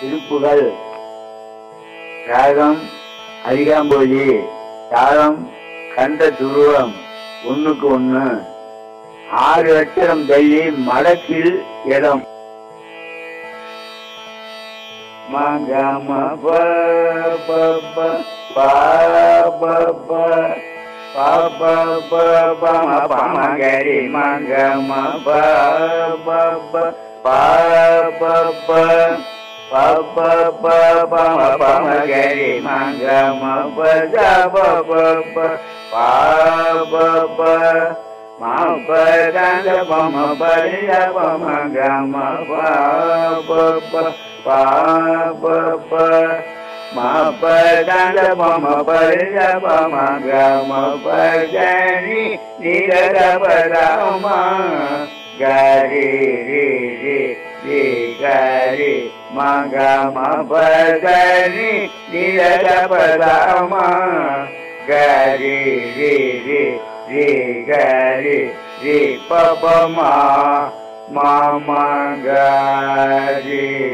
திருப்புகள் ராகம் அதிகாம்போதி தாளம் கண்ட துருவம் ஒண்ணுக்கு ஒண்ணு ஆறு அச்சரம் தள்ளி மடக்கில் இடம் மகம ப ப ப पा गरि मा गम गरे मा गी निर बला मा गरे गरे रे मम मा गा रे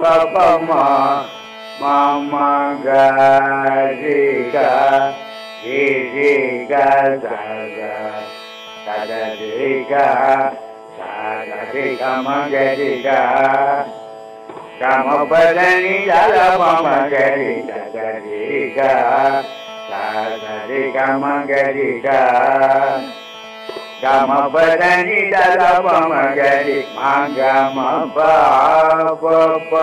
पा मा मा गा रे గదరిగా గరిగా గమ బదని జల మమ గరి గరిగా గరి గమ గరిగా గమ బదని జల మమ గరి మా గమ పాప